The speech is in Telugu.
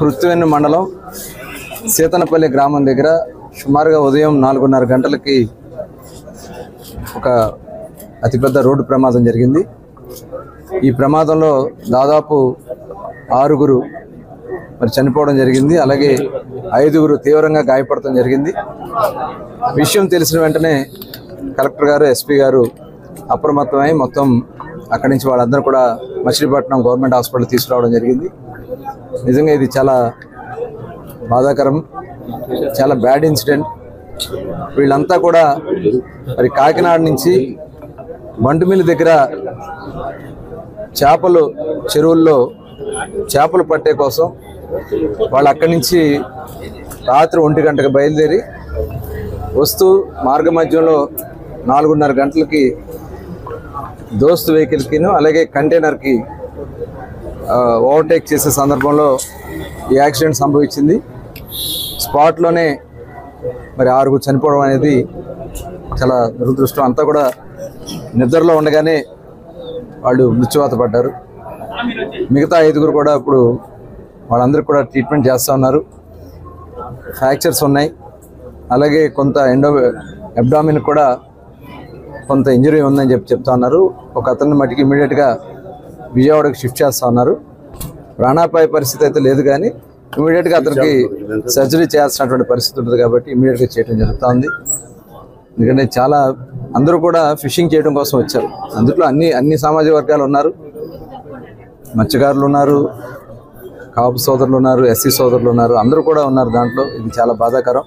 కృత్తివెన్ను మండలం సీతనపల్లి గ్రామం దగ్గర సుమారుగా ఉదయం నాలుగున్నర గంటలకి ఒక అతిపెద్ద రోడ్డు ప్రమాదం జరిగింది. ఈ ప్రమాదంలో దాదాపు ఆరుగురు మరి చనిపోవడం జరిగింది. అలాగే ఐదుగురు తీవ్రంగా గాయపడటం జరిగింది. విషయం తెలిసిన వెంటనే కలెక్టర్ గారు ఎస్పీ గారు అప్రమత్తమై మొత్తం అక్కడి నుంచి వాళ్ళందరూ కూడా మచిలీపట్నం గవర్నమెంట్ హాస్పిటల్ తీసుకురావడం జరిగింది. నిజంగా ఇది చాలా బాధాకరం చాలా బ్యాడ్ ఇన్సిడెంట్ వీళ్ళంతా కూడా మరి కాకినాడ నుంచి బంటుమిల్లి దగ్గర చేపలు చెరువుల్లో చేపలు పట్టే కోసం వాళ్ళు అక్కడి నుంచి రాత్రి ఒంటి గంటకు బయలుదేరి వస్తూ మార్గ మధ్యంలో నాలుగున్నర గంటలకి దోస్తు వెహికల్కిను అలాగే కంటైనర్కి ఓవర్టేక్ చేసే సందర్భంలో ఈ యాక్సిడెంట్ సంభవించింది. స్పాట్లోనే మరి ఆరుగురు చనిపోవడం అనేది చాలా దురదృష్టం. అంతా కూడా నిద్రలో ఉండగానే వాళ్ళు మృత్యువాత పడ్డారు. మిగతా ఐదుగురు కూడా ఇప్పుడు వాళ్ళందరికీ కూడా ట్రీట్మెంట్ చేస్తూ ఉన్నారు. ఫ్రాక్చర్స్ ఉన్నాయి. అలాగే కొంత ఎండో అబ్డామిన్ కూడా కొంత ఇంజరీ ఉందని చెప్పి చెప్తా ఉన్నారు. ఒక అతన్ని మట్టికి ఇమీడియట్గా విజయవాడకి షిఫ్ట్ చేస్తా ఉన్నారు. ప్రాణాపాయ పరిస్థితి అయితే లేదు కానీ ఇమీడియట్గా అతనికి సర్జరీ చేయాల్సినటువంటి పరిస్థితి ఉంటుంది కాబట్టి ఇమీడియట్గా చేయడం జరుగుతూ ఉంది ఎందుకంటే చాలా అందరూ కూడా ఫిషింగ్ చేయడం కోసం వచ్చారు. అందులో అన్ని అన్ని సామాజిక వర్గాలు ఉన్నారు. మత్స్యకారులు ఉన్నారు కాపు సోదరులు ఉన్నారు ఎస్సీ సోదరులు ఉన్నారు అందరూ కూడా ఉన్నారు దాంట్లో. ఇది చాలా బాధాకరం.